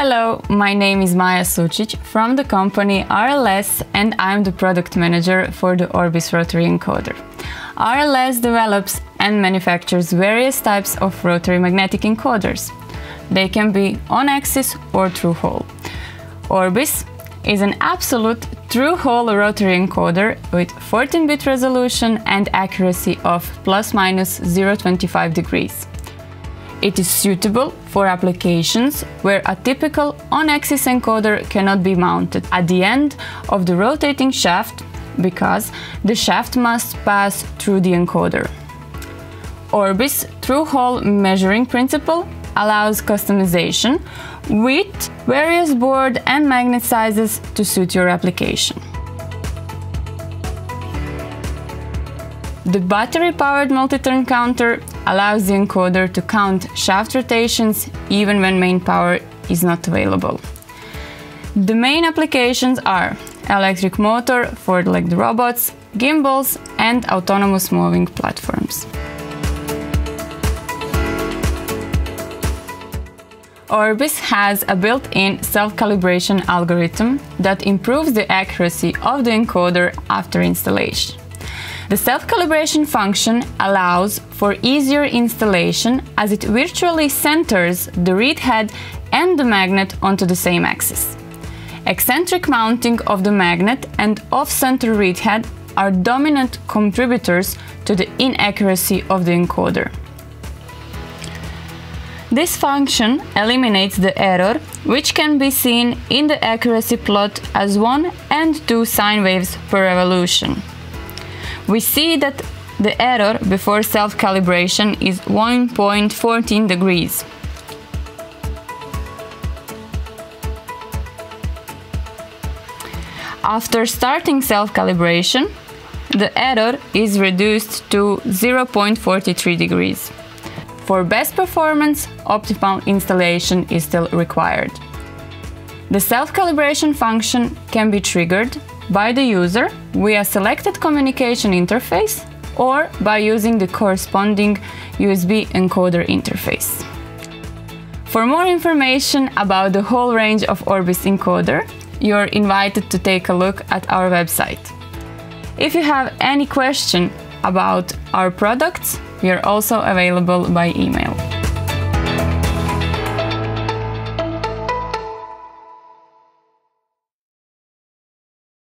Hello, my name is Maja Sucic from the company RLS and I'm the product manager for the Orbis rotary encoder. RLS develops and manufactures various types of rotary magnetic encoders. They can be on-axis or through-hole. Orbis is an absolute through-hole rotary encoder with 14-bit resolution and accuracy of plus minus 0.25 degrees. It is suitable for applications where a typical on-axis encoder cannot be mounted at the end of the rotating shaft because the shaft must pass through the encoder. Orbis through-hole measuring principle allows customization with various board and magnet sizes to suit your application. The battery-powered multi-turn counter allows the encoder to count shaft rotations even when main power is not available. The main applications are electric motor for like robots, gimbals and autonomous moving platforms. Orbis has a built-in self-calibration algorithm that improves the accuracy of the encoder after installation. The self-calibration function allows for easier installation as it virtually centers the read head and the magnet onto the same axis. Eccentric mounting of the magnet and off-center read head are dominant contributors to the inaccuracy of the encoder. This function eliminates the error, which can be seen in the accuracy plot as 1 and 2 sine waves per revolution. We see that the error before self-calibration is 1.14 degrees. After starting self-calibration, the error is reduced to 0.43 degrees. For best performance, optimal installation is still required. The self-calibration function can be triggered by the user via selected communication interface or by using the corresponding USB encoder interface. For more information about the whole range of Orbis encoder, you're invited to take a look at our website. If you have any question about our products, we are also available by email.